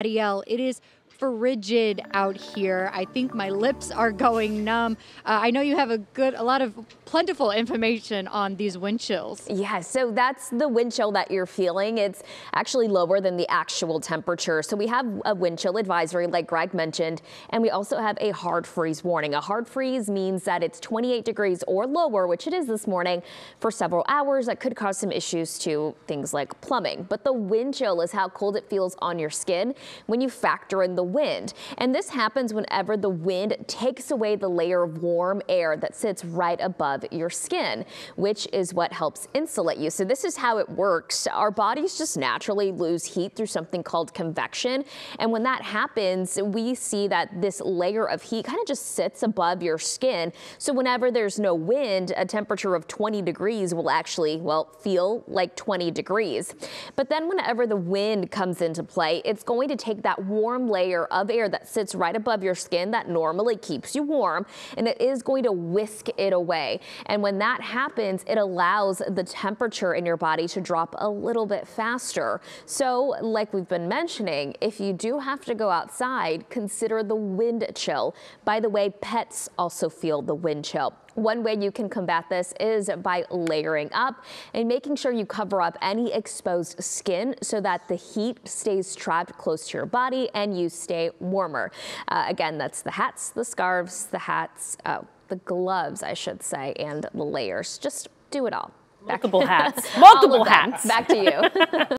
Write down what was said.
Mariel, it is frigid out here. I think my lips are going numb. Uh, I know you have a good, a lot of plentiful information on these wind chills. Yeah, so that's the wind chill that you're feeling. It's actually lower than the actual temperature. So we have a wind chill advisory, like Greg mentioned, and we also have a hard freeze warning. A hard freeze means that it's 28 degrees or lower, which it is this morning, for several hours. That could cause some issues to things like plumbing. But the wind chill is how cold it feels on your skin when you factor in the wind. And this happens whenever the wind takes away the layer of warm air that sits right above your skin, which is what helps insulate you. So this is how it works. Our bodies just naturally lose heat through something called convection. And when that happens, we see that this layer of heat kind of just sits above your skin. So whenever there's no wind, a temperature of 20 degrees will actually, well, feel like 20 degrees. But then whenever the wind comes into play, it's going to take that warm layer layer of air that sits right above your skin that normally keeps you warm and it is going to whisk it away. And when that happens, it allows the temperature in your body to drop a little bit faster. So like we've been mentioning, if you do have to go outside, consider the wind chill. By the way, pets also feel the wind chill. One way you can combat this is by layering up and making sure you cover up any exposed skin so that the heat stays trapped close to your body and you stay warmer. Uh, again, that's the hats, the scarves, the hats, uh, the gloves, I should say, and the layers. Just do it all. Multiple hats. Multiple hats. Back to you.